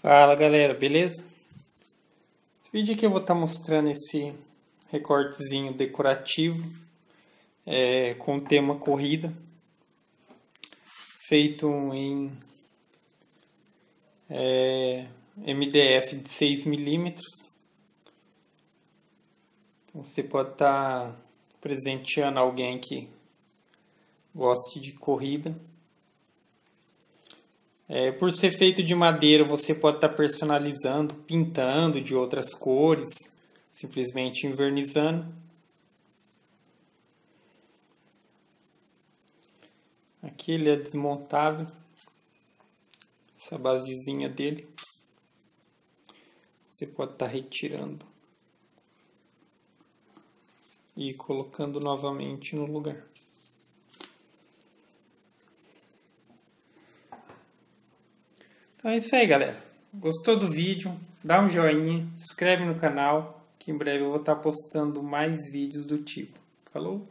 Fala galera, beleza? Esse vídeo aqui eu vou estar tá mostrando esse recortezinho decorativo é, com o tema corrida feito em é, MDF de 6mm então, você pode estar tá presenteando alguém que goste de corrida é, por ser feito de madeira, você pode estar tá personalizando, pintando de outras cores, simplesmente invernizando. Aqui ele é desmontável, essa basezinha dele. Você pode estar tá retirando e colocando novamente no lugar. Então é isso aí, galera. Gostou do vídeo? Dá um joinha, se inscreve no canal, que em breve eu vou estar postando mais vídeos do tipo. Falou?